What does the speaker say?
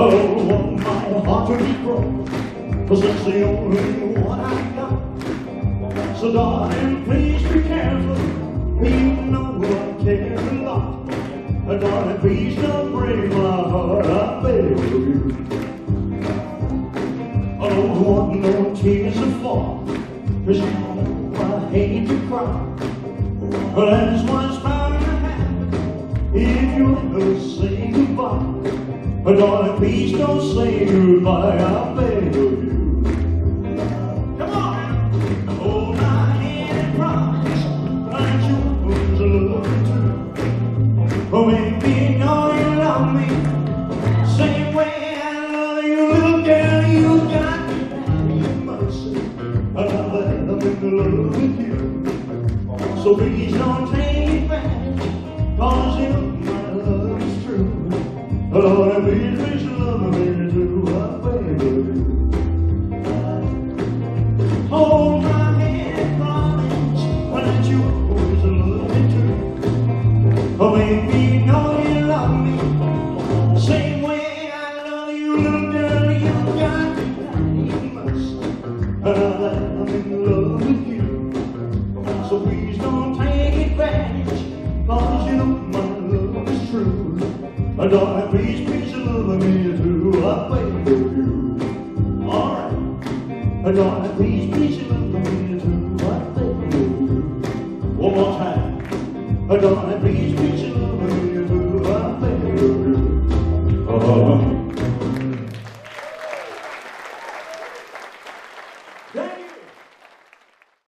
Oh, want my heart to be broke, cause it's the only one I got. So darling, please be careful, you know I care a lot. And darling, please don't break my heart, I beg of you. I don't want no tears to fall, cause you know I hate to cry. But that's what's bound to happen if you ever goodbye. But darling, please don't say goodbye, I beg of you. Come on, hold my hand and promise that love know you love me, same way I love you, girl. You got I'm in love with you. So please don't take it back, cause Me too, I. Hold my hand, promise, you love too. Oh, me know you love me, same way I love you, little girl, you got me. And I'm in love with you. And darling, please, please love me too, I of you. Alright. And darling, please, please love me too, I of you. One more time. And darling, please,